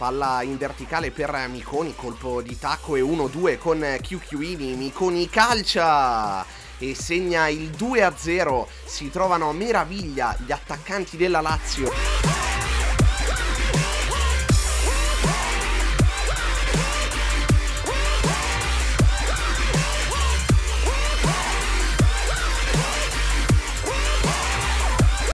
Palla in verticale per Miconi, colpo di tacco e 1-2 con Chiuchiuini. Miconi calcia e segna il 2-0. Si trovano a meraviglia gli attaccanti della Lazio.